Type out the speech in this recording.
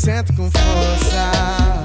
Senta com força.